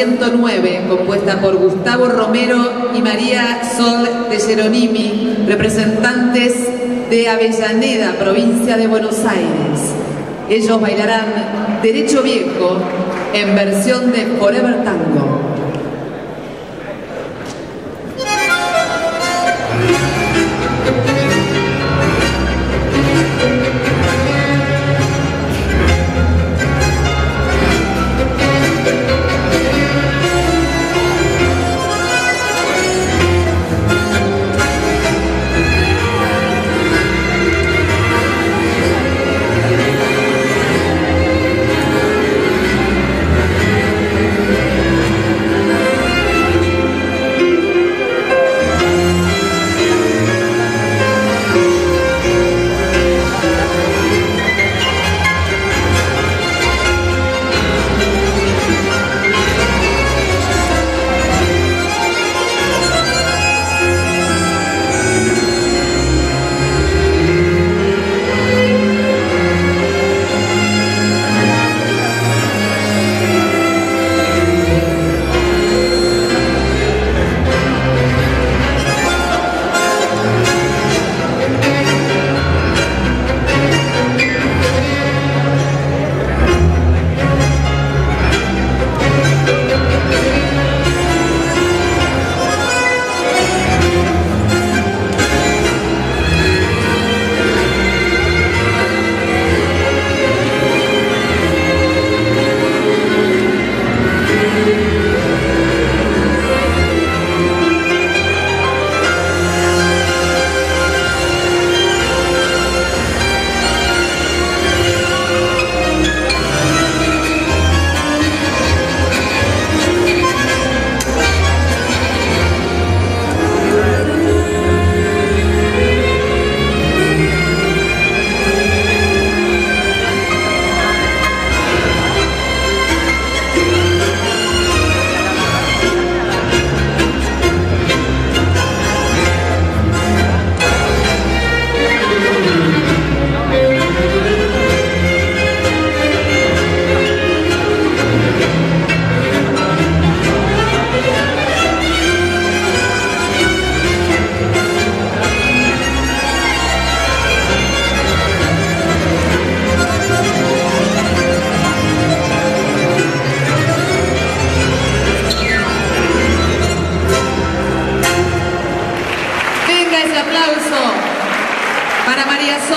109, compuesta por Gustavo Romero y María Sol de Geronimi, representantes de Avellaneda, provincia de Buenos Aires. Ellos bailarán Derecho Viejo en versión de Forever Tango. Para María so